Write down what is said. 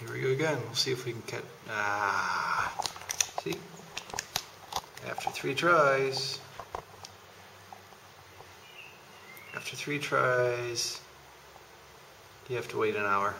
Here we go again. We'll see if we can catch. Ah, see? After three tries. After three tries, you have to wait an hour.